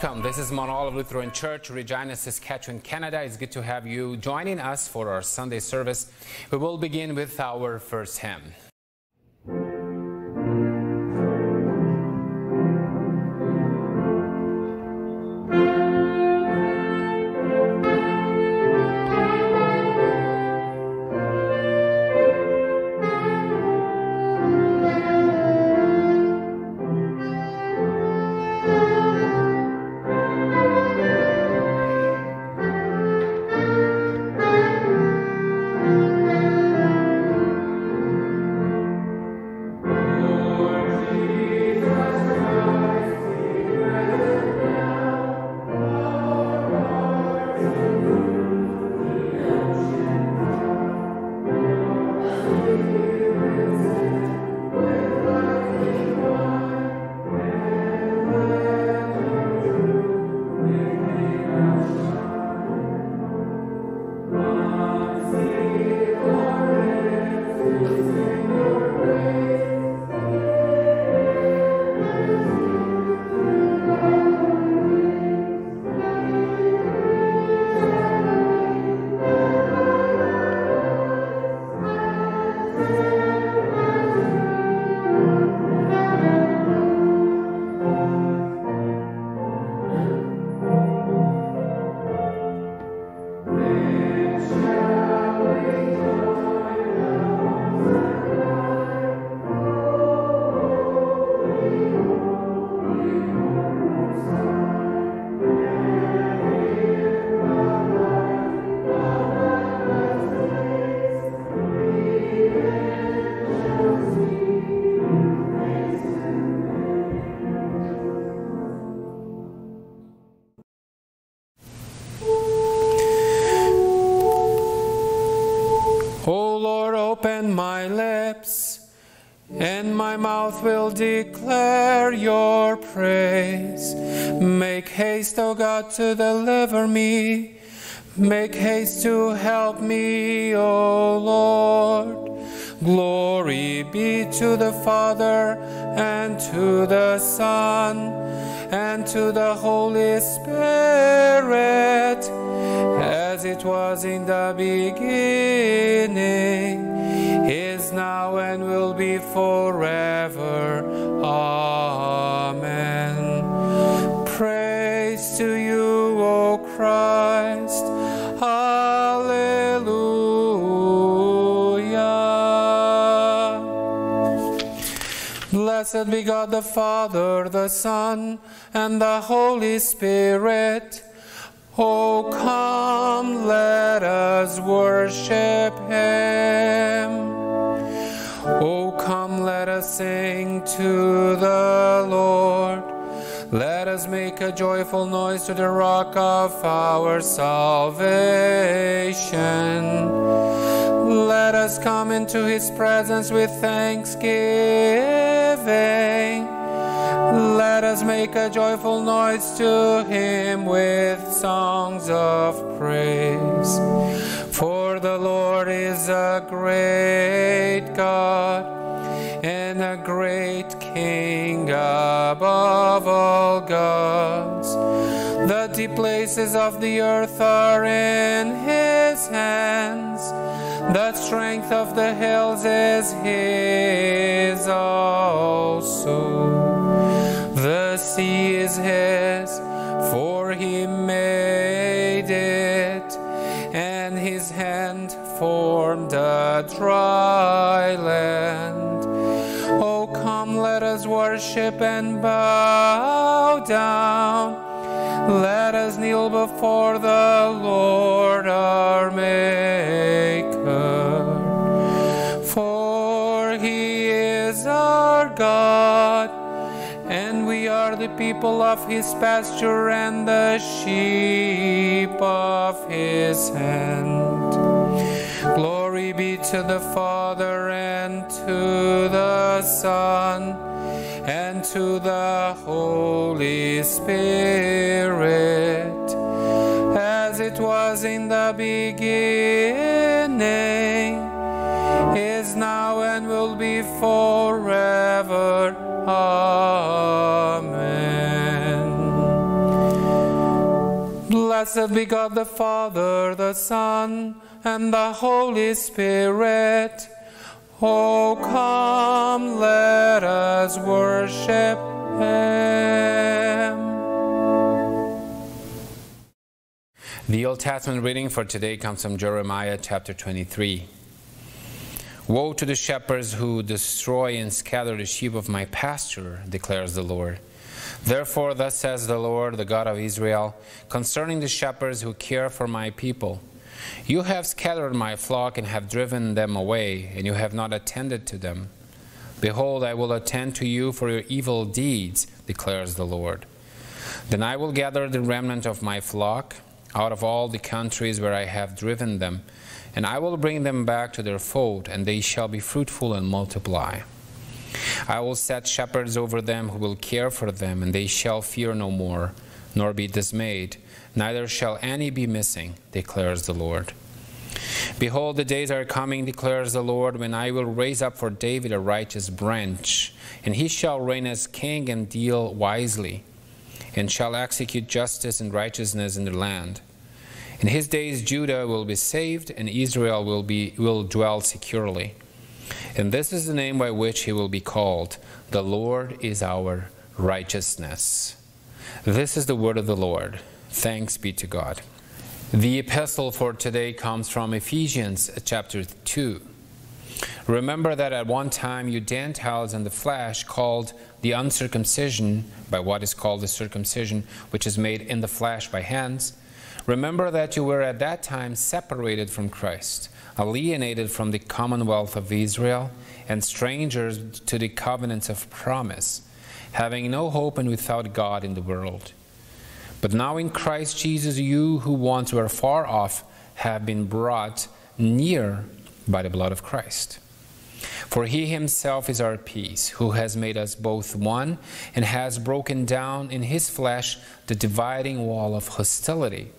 Welcome. This is Mount Olive Lutheran Church, Regina, Saskatchewan, Canada. It's good to have you joining us for our Sunday service. We will begin with our first hymn. To deliver me. Make haste to help me, O Lord. Glory be to the Father, and to the Son, and to the Holy Spirit as it was in the beginning, is now, and will be forever. Amen. Blessed be God the Father, the Son, and the Holy Spirit. Oh, come, let us worship Him. Oh, come, let us sing to the Lord. Let us make a joyful noise to the rock of our salvation. Let us come into His presence with thanksgiving. Let us make a joyful noise to him with songs of praise. For the Lord is a great God and a great King above all gods. The deep places of the earth are in his hands. The strength of the hills is his also. The sea is his, for he made it, and his hand formed a dry land. Oh, come, let us worship and bow down. Let us kneel before the Lord our Maker. Are the people of his pasture and the sheep of his hand. Glory be to the Father and to the Son and to the Holy Spirit, as it was in the beginning, is now, and will be forever. Amen. Blessed be God the Father, the Son, and the Holy Spirit. Oh, come, let us worship Him. The Old Testament reading for today comes from Jeremiah chapter 23. Woe to the shepherds who destroy and scatter the sheep of my pasture, declares the Lord. Therefore, thus says the Lord, the God of Israel, concerning the shepherds who care for my people You have scattered my flock and have driven them away, and you have not attended to them. Behold, I will attend to you for your evil deeds, declares the Lord. Then I will gather the remnant of my flock out of all the countries where I have driven them and I will bring them back to their fold, and they shall be fruitful and multiply. I will set shepherds over them who will care for them, and they shall fear no more, nor be dismayed, neither shall any be missing, declares the Lord. Behold, the days are coming, declares the Lord, when I will raise up for David a righteous branch, and he shall reign as king and deal wisely, and shall execute justice and righteousness in the land. In his days, Judah will be saved, and Israel will, be, will dwell securely. And this is the name by which he will be called The Lord is our righteousness. This is the word of the Lord. Thanks be to God. The epistle for today comes from Ephesians chapter 2. Remember that at one time you Gentiles in the flesh called the uncircumcision by what is called the circumcision, which is made in the flesh by hands Remember that you were at that time separated from Christ, alienated from the commonwealth of Israel, and strangers to the covenants of promise, having no hope and without God in the world. But now in Christ Jesus, you who once were far off have been brought near by the blood of Christ. For he himself is our peace, who has made us both one and has broken down in his flesh the dividing wall of hostility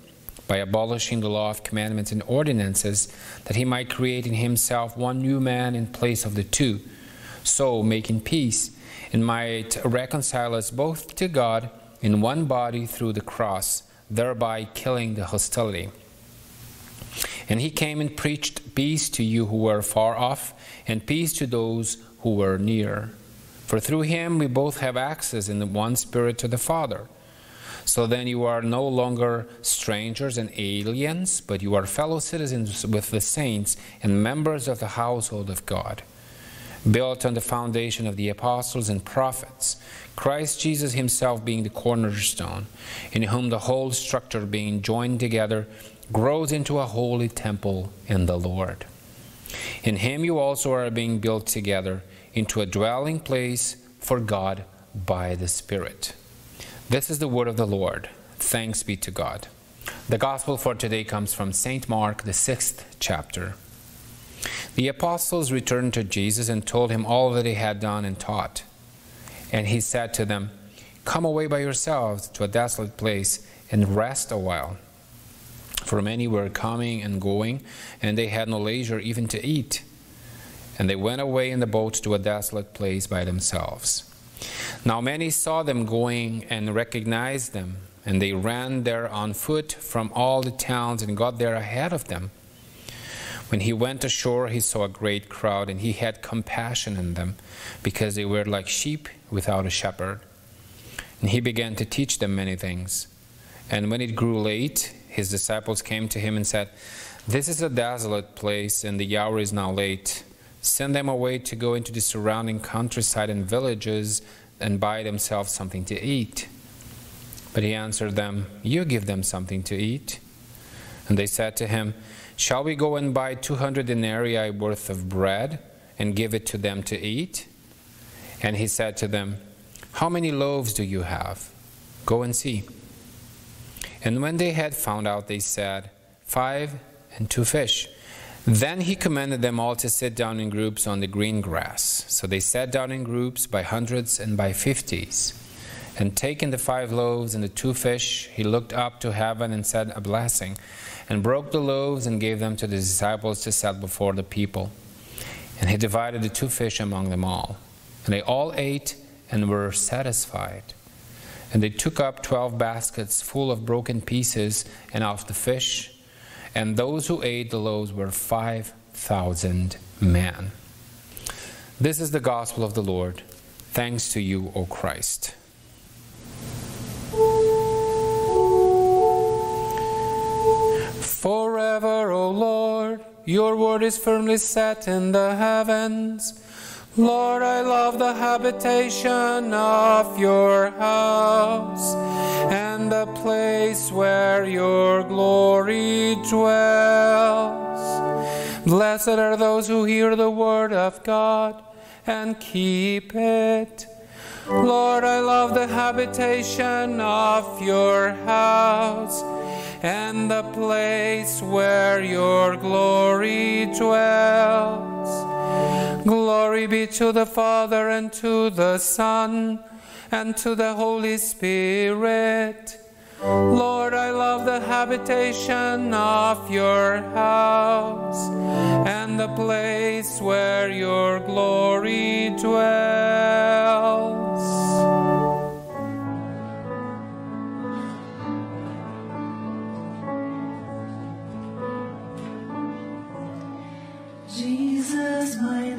by abolishing the law of commandments and ordinances, that he might create in himself one new man in place of the two, so making peace, and might reconcile us both to God in one body through the cross, thereby killing the hostility. And he came and preached peace to you who were far off, and peace to those who were near. For through him we both have access in the one Spirit to the Father. So then you are no longer strangers and aliens, but you are fellow citizens with the saints and members of the household of God. Built on the foundation of the apostles and prophets, Christ Jesus himself being the cornerstone, in whom the whole structure being joined together grows into a holy temple in the Lord. In him you also are being built together into a dwelling place for God by the Spirit. This is the word of the Lord. Thanks be to God. The gospel for today comes from St. Mark, the sixth chapter. The apostles returned to Jesus and told him all that he had done and taught. And he said to them, Come away by yourselves to a desolate place and rest a while. For many were coming and going, and they had no leisure even to eat. And they went away in the boat to a desolate place by themselves. Now many saw them going and recognized them, and they ran there on foot from all the towns and got there ahead of them. When he went ashore, he saw a great crowd, and he had compassion on them, because they were like sheep without a shepherd. And he began to teach them many things. And when it grew late, his disciples came to him and said, This is a desolate place, and the hour is now late. Send them away to go into the surrounding countryside and villages and buy themselves something to eat. But he answered them, You give them something to eat. And they said to him, Shall we go and buy 200 denarii worth of bread and give it to them to eat? And he said to them, How many loaves do you have? Go and see. And when they had found out, they said, Five and two fish. Then he commanded them all to sit down in groups on the green grass. So they sat down in groups by hundreds and by fifties. And taking the five loaves and the two fish, he looked up to heaven and said a blessing, and broke the loaves and gave them to the disciples to set before the people. And he divided the two fish among them all. And they all ate and were satisfied. And they took up twelve baskets full of broken pieces and of the fish. And those who ate the loaves were five thousand men. This is the gospel of the Lord. Thanks to you, O Christ. Forever, O Lord, your word is firmly set in the heavens. Lord, I love the habitation of your house and the place where your glory dwells. Blessed are those who hear the word of God and keep it. Lord, I love the habitation of your house and the place where your glory dwells. Glory be to the Father and to the Son and to the Holy Spirit. Lord, I love the habitation of your house and the place where your glory dwells. Jesus, my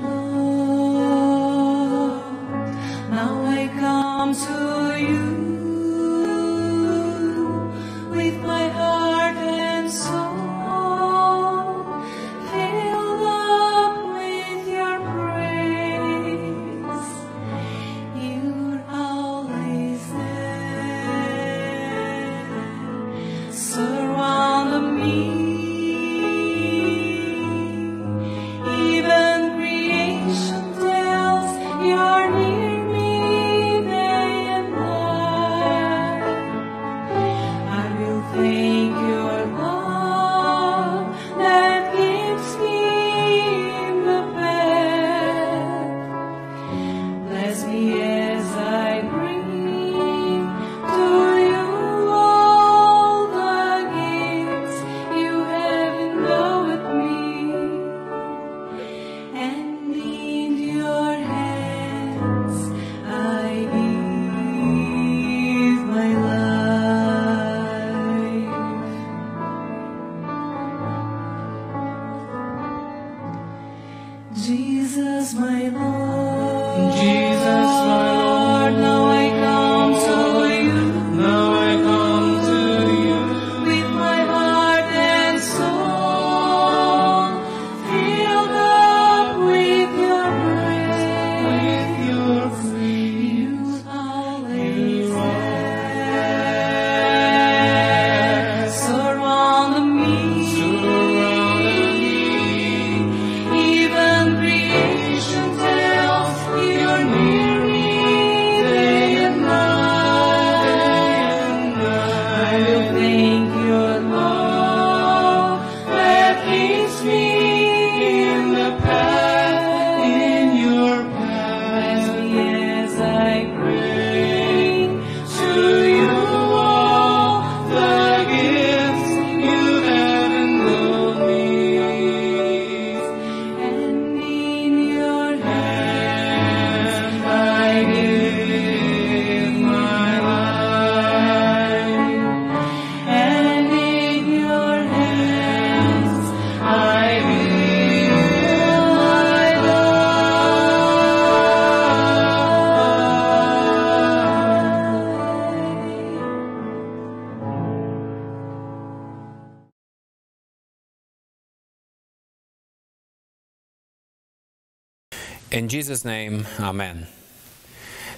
Jesus' name, Amen.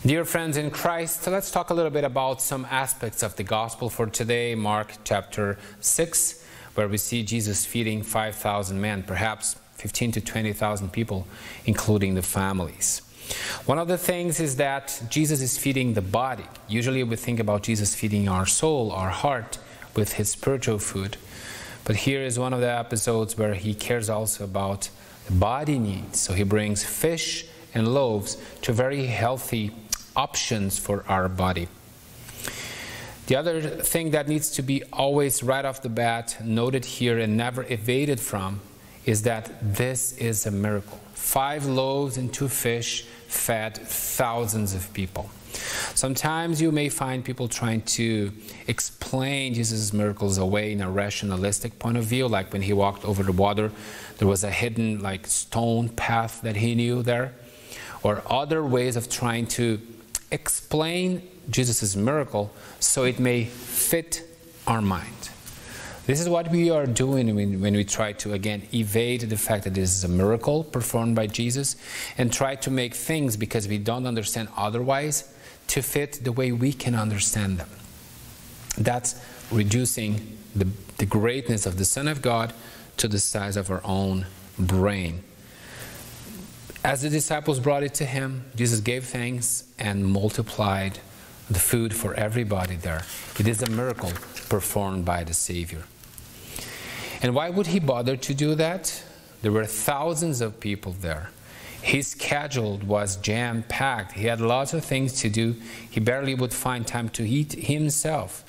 Dear friends in Christ, let's talk a little bit about some aspects of the gospel for today, Mark chapter 6, where we see Jesus feeding 5,000 men, perhaps 15 to 20,000 people, including the families. One of the things is that Jesus is feeding the body. Usually we think about Jesus feeding our soul, our heart, with his spiritual food. But here is one of the episodes where he cares also about the body needs. So he brings fish and loaves to very healthy options for our body. The other thing that needs to be always right off the bat noted here and never evaded from is that this is a miracle. Five loaves and two fish fed thousands of people. Sometimes you may find people trying to explain Jesus' miracles away in a rationalistic point of view, like when he walked over the water, there was a hidden like stone path that he knew there, or other ways of trying to explain Jesus' miracle so it may fit our mind. This is what we are doing when, when we try to, again, evade the fact that this is a miracle performed by Jesus and try to make things because we don't understand otherwise to fit the way we can understand them. That's reducing the, the greatness of the Son of God to the size of our own brain. As the disciples brought it to him, Jesus gave thanks and multiplied the food for everybody there. It is a miracle performed by the Savior. And why would he bother to do that? There were thousands of people there. His schedule was jam packed. He had lots of things to do. He barely would find time to eat himself.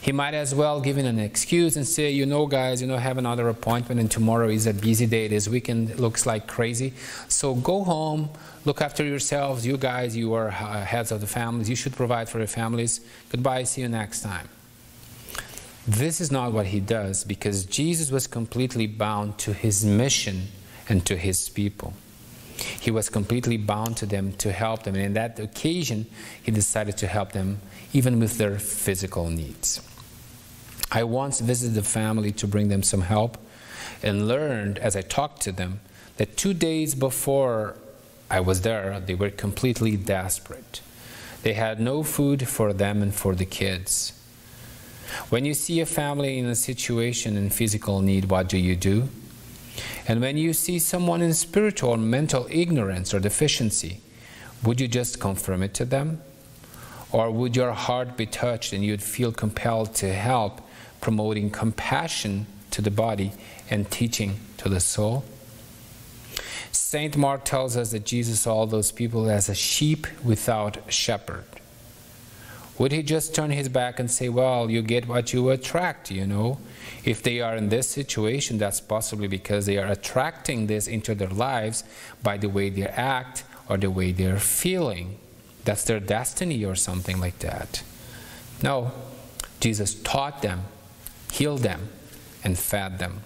He might as well give an excuse and say, you know, guys, you know, have another appointment and tomorrow is a busy day. This weekend looks like crazy. So go home, look after yourselves. You guys, you are uh, heads of the families. You should provide for your families. Goodbye. See you next time. This is not what he does because Jesus was completely bound to his mission and to his people. He was completely bound to them to help them. And in that occasion, he decided to help them even with their physical needs. I once visited the family to bring them some help and learned as I talked to them that two days before I was there, they were completely desperate. They had no food for them and for the kids. When you see a family in a situation in physical need, what do you do? And when you see someone in spiritual or mental ignorance or deficiency, would you just confirm it to them? Or would your heart be touched and you'd feel compelled to help, promoting compassion to the body and teaching to the soul? Saint Mark tells us that Jesus saw all those people as a sheep without a shepherd. Would he just turn his back and say, Well, you get what you attract, you know? If they are in this situation, that's possibly because they are attracting this into their lives by the way they act or the way they're feeling. That's their destiny or something like that. No, Jesus taught them, healed them, and fed them.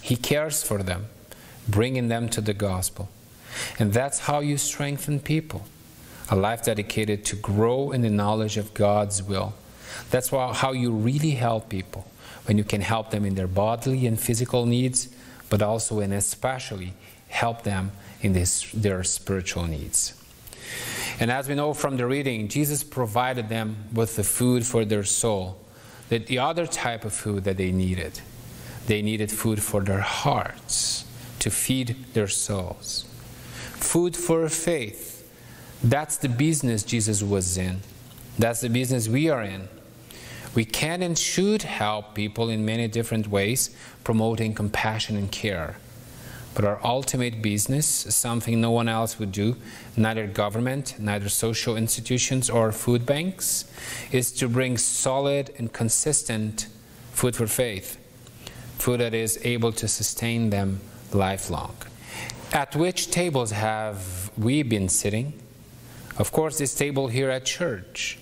He cares for them, bringing them to the gospel. And that's how you strengthen people a life dedicated to grow in the knowledge of God's will. That's how you really help people, when you can help them in their bodily and physical needs, but also and especially help them in this, their spiritual needs. And as we know from the reading, Jesus provided them with the food for their soul, that the other type of food that they needed. They needed food for their hearts, to feed their souls. Food for faith, that's the business Jesus was in. That's the business we are in. We can and should help people in many different ways, promoting compassion and care. But our ultimate business, something no one else would do, neither government, neither social institutions or food banks, is to bring solid and consistent food for faith, food that is able to sustain them lifelong. At which tables have we been sitting? Of course, this table here at church.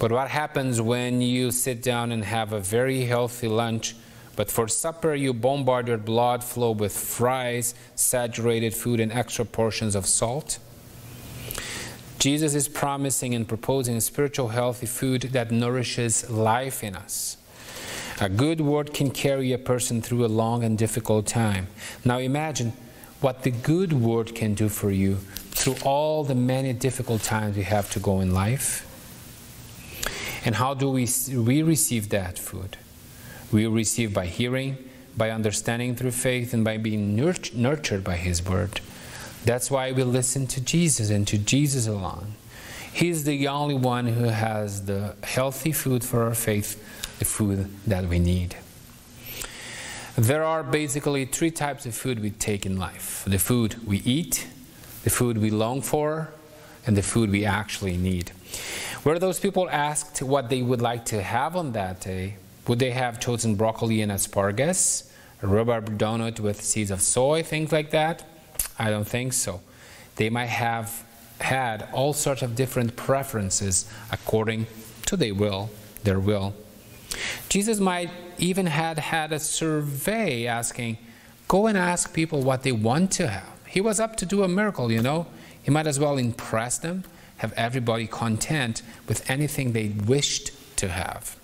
But what happens when you sit down and have a very healthy lunch, but for supper you bombard your blood flow with fries, saturated food, and extra portions of salt? Jesus is promising and proposing spiritual healthy food that nourishes life in us. A good word can carry a person through a long and difficult time. Now imagine what the good word can do for you through all the many difficult times we have to go in life. And how do we, we receive that food? We receive by hearing, by understanding through faith, and by being nurtured by His Word. That's why we listen to Jesus and to Jesus alone. He's the only one who has the healthy food for our faith, the food that we need. There are basically three types of food we take in life the food we eat, the food we long for, and the food we actually need. Were those people asked what they would like to have on that day, would they have chosen broccoli and asparagus, a rhubarb donut with seeds of soy, things like that? I don't think so. They might have had all sorts of different preferences according to their will, their will. Jesus might even had had a survey asking, go and ask people what they want to have. He was up to do a miracle, you know. He might as well impress them, have everybody content with anything they wished to have.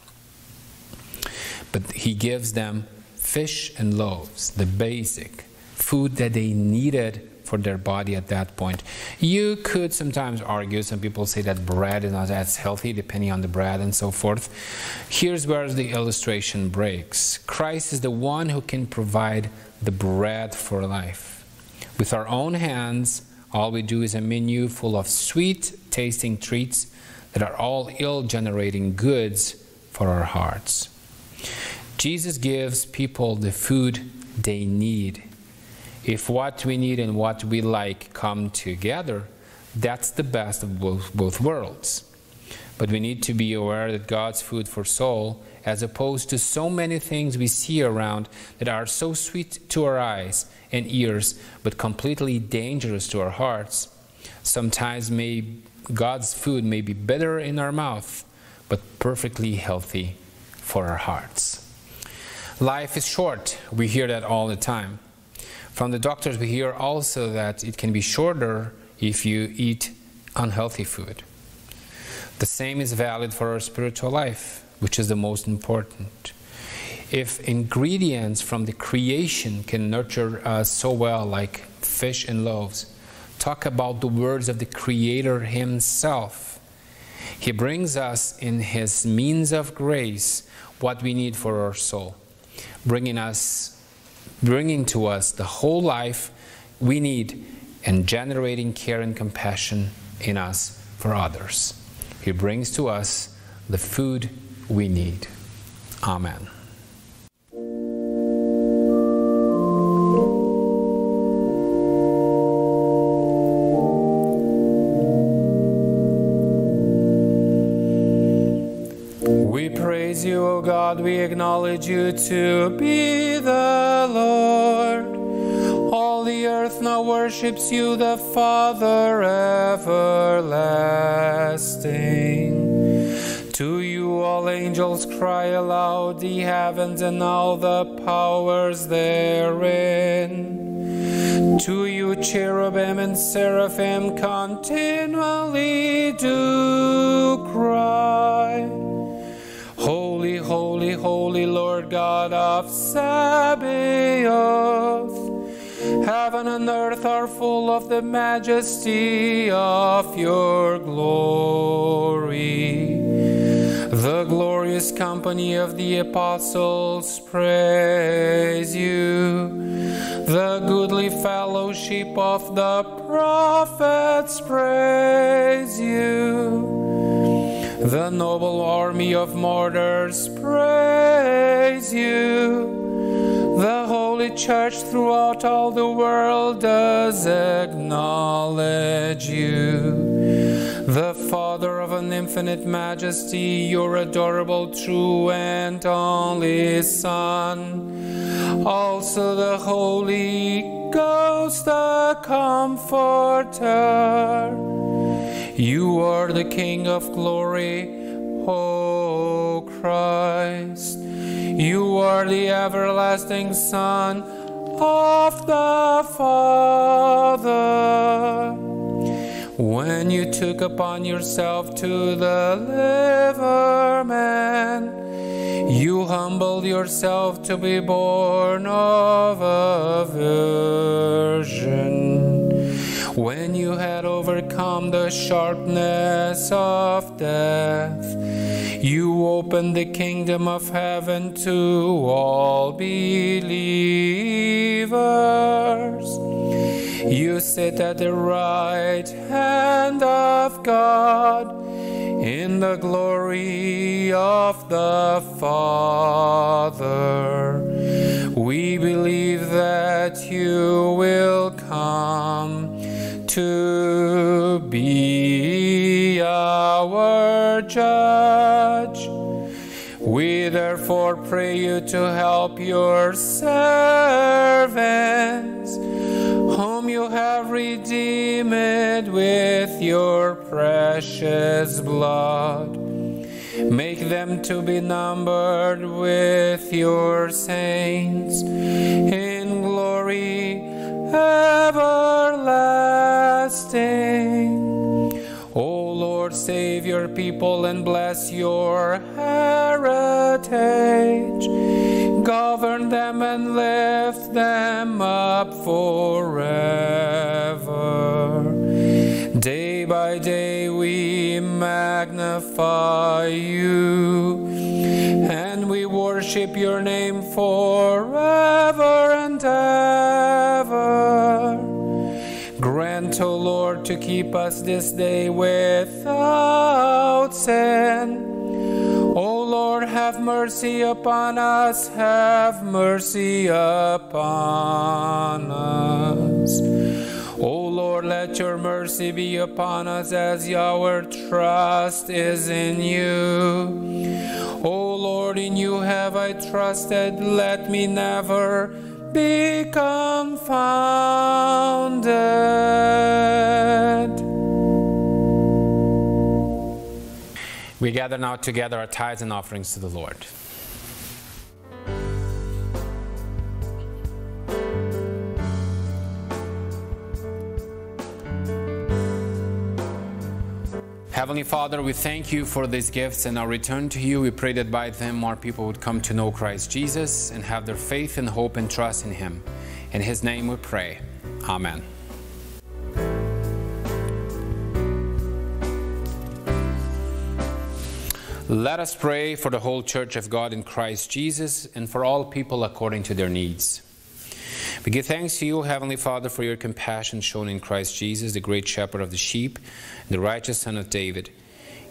But he gives them fish and loaves, the basic food that they needed for their body at that point. You could sometimes argue, some people say that bread is not as healthy depending on the bread and so forth. Here's where the illustration breaks Christ is the one who can provide the bread for life. With our own hands, all we do is a menu full of sweet tasting treats that are all ill generating goods for our hearts. Jesus gives people the food they need if what we need and what we like come together, that's the best of both, both worlds. But we need to be aware that God's food for soul, as opposed to so many things we see around that are so sweet to our eyes and ears, but completely dangerous to our hearts, sometimes may God's food may be bitter in our mouth, but perfectly healthy for our hearts. Life is short. We hear that all the time. From the doctors, we hear also that it can be shorter if you eat unhealthy food. The same is valid for our spiritual life, which is the most important. If ingredients from the creation can nurture us so well, like fish and loaves, talk about the words of the Creator Himself. He brings us in His means of grace what we need for our soul, bringing us bringing to us the whole life we need and generating care and compassion in us for others. He brings to us the food we need. Amen. We praise you, O God, we acknowledge you to be the Lord. Worships you, the Father everlasting. To you all angels cry aloud, the heavens and all the powers therein. To you cherubim and seraphim continually do cry. Holy, holy, holy Lord God of Sabaoth. Heaven and earth are full of the majesty of your glory. The glorious company of the apostles praise you. The goodly fellowship of the prophets praise you. The noble army of martyrs praise you. The holy church throughout all the world does acknowledge you. The Father of an infinite majesty, your adorable, true, and only Son. Also the Holy Ghost, the Comforter. You are the King of glory, O Christ. You are the everlasting Son of the Father. When you took upon yourself to deliver man, you humbled yourself to be born of a virgin. When you had overcome the sharpness of death, you opened the kingdom of heaven to all believers. You sit at the right hand of God in the glory of the Father. We believe that you will come to be our judge. We therefore pray you to help your servants. whom you have redeemed with your precious blood. Make them to be numbered with your saints in glory everlasting. Save your people and bless your heritage. Govern them and lift them up forever. Day by day we magnify you and we worship your name forever to keep us this day without sin. O Lord, have mercy upon us, have mercy upon us. O Lord, let your mercy be upon us as our trust is in you. O Lord, in you have I trusted, let me never be confounded. We gather now together our tithes and offerings to the Lord. Heavenly Father, we thank you for these gifts and our return to you. We pray that by them more people would come to know Christ Jesus and have their faith and hope and trust in Him. In His name we pray. Amen. Let us pray for the whole church of God in Christ Jesus and for all people according to their needs. We give thanks to you, Heavenly Father, for your compassion shown in Christ Jesus, the great shepherd of the sheep, the righteous Son of David.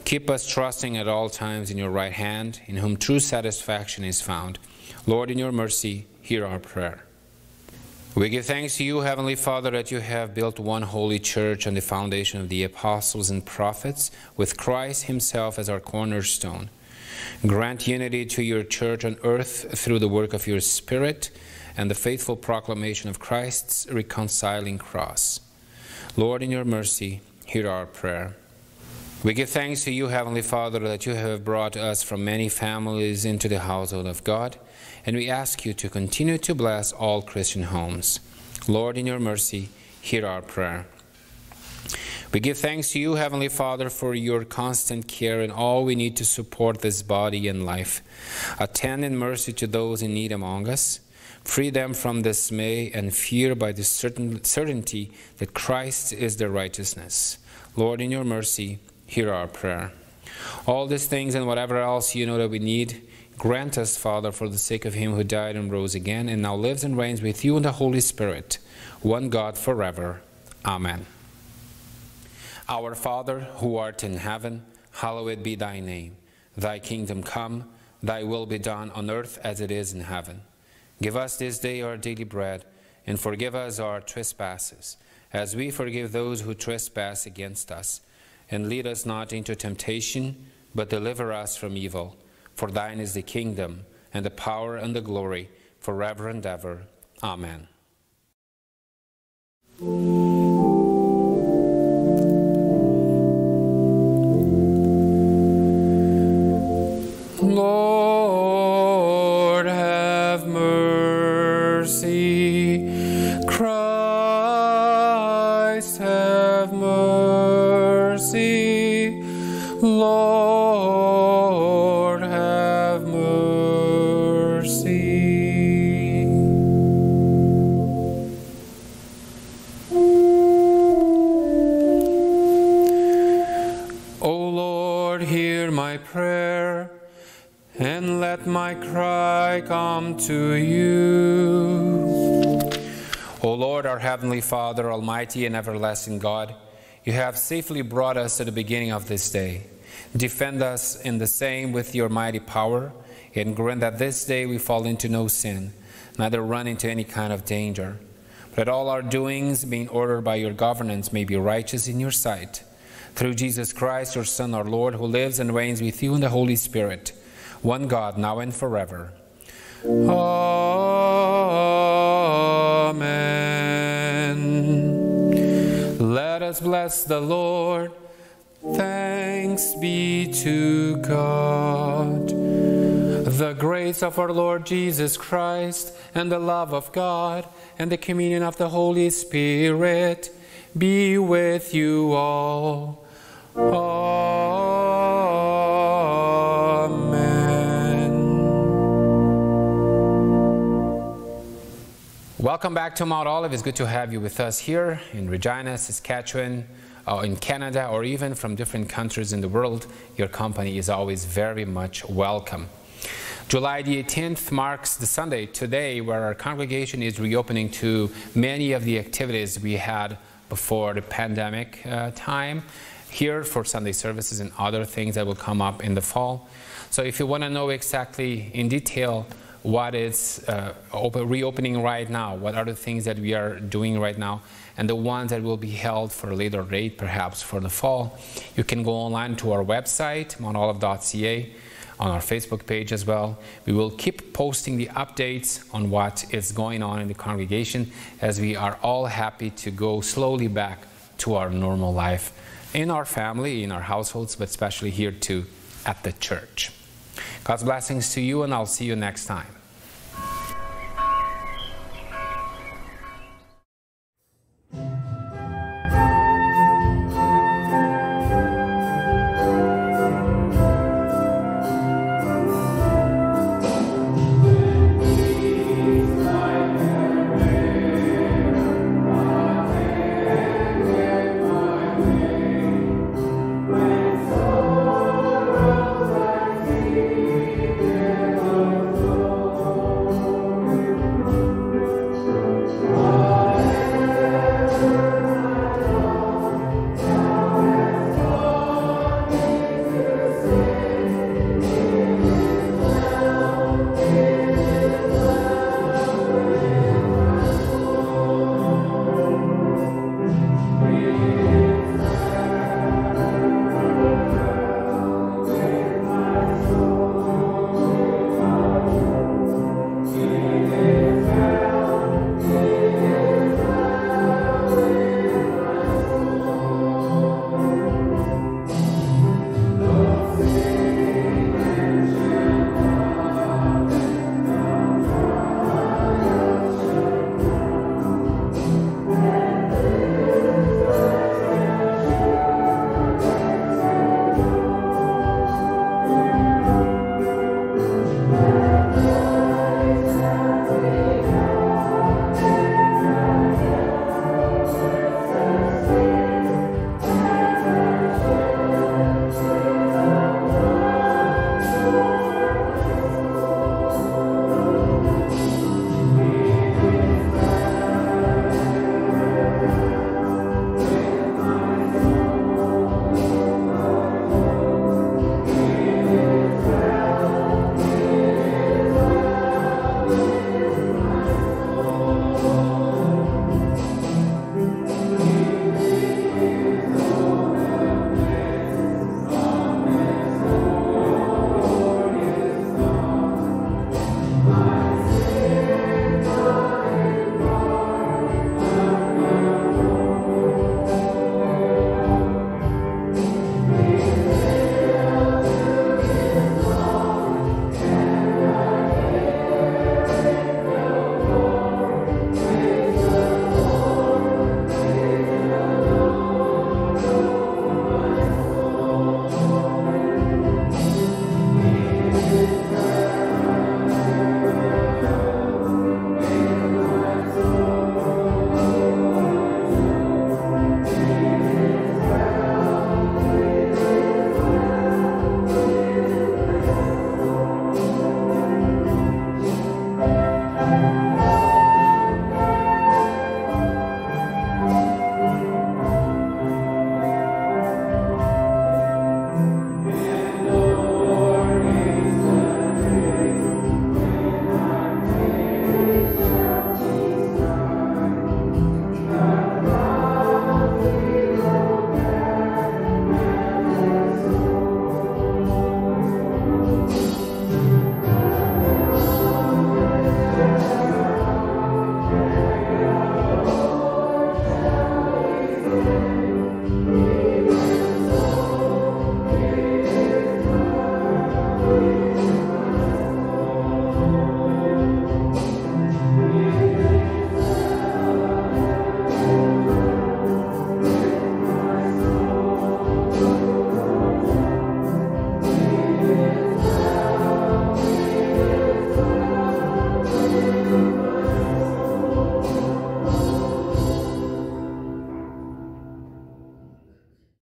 Keep us trusting at all times in your right hand, in whom true satisfaction is found. Lord, in your mercy, hear our prayer. We give thanks to you, Heavenly Father, that you have built one holy church on the foundation of the apostles and prophets, with Christ Himself as our cornerstone. Grant unity to your church on earth through the work of your Spirit and the faithful proclamation of Christ's reconciling cross. Lord, in your mercy, hear our prayer. We give thanks to you, Heavenly Father, that you have brought us from many families into the household of God, and we ask you to continue to bless all Christian homes. Lord, in your mercy, hear our prayer. We give thanks to you, Heavenly Father, for your constant care and all we need to support this body and life. Attend in mercy to those in need among us. Free them from dismay and fear by the certain, certainty that Christ is their righteousness. Lord, in your mercy, hear our prayer. All these things and whatever else you know that we need, grant us, Father, for the sake of him who died and rose again and now lives and reigns with you in the Holy Spirit, one God forever. Amen. Our Father, who art in heaven, hallowed be thy name. Thy kingdom come, thy will be done on earth as it is in heaven. Give us this day our daily bread, and forgive us our trespasses, as we forgive those who trespass against us. And lead us not into temptation, but deliver us from evil. For thine is the kingdom, and the power, and the glory, forever and ever. Amen. Heavenly Father, Almighty and everlasting God, you have safely brought us to the beginning of this day. Defend us in the same with your mighty power, and grant that this day we fall into no sin, neither run into any kind of danger. But that all our doings, being ordered by your governance, may be righteous in your sight. Through Jesus Christ, your Son, our Lord, who lives and reigns with you in the Holy Spirit, one God, now and forever. Amen. Bless the Lord. Thanks be to God. The grace of our Lord Jesus Christ and the love of God and the communion of the Holy Spirit be with you all. Welcome back to Mount Olive. It's good to have you with us here in Regina, Saskatchewan, uh, in Canada, or even from different countries in the world. Your company is always very much welcome. July the 18th marks the Sunday today where our congregation is reopening to many of the activities we had before the pandemic uh, time here for Sunday services and other things that will come up in the fall. So if you want to know exactly in detail what is uh, open, reopening right now, what are the things that we are doing right now, and the ones that will be held for a later date, perhaps for the fall, you can go online to our website, mountolive.ca on our Facebook page as well. We will keep posting the updates on what is going on in the congregation as we are all happy to go slowly back to our normal life in our family, in our households, but especially here too at the church. God's blessings to you, and I'll see you next time.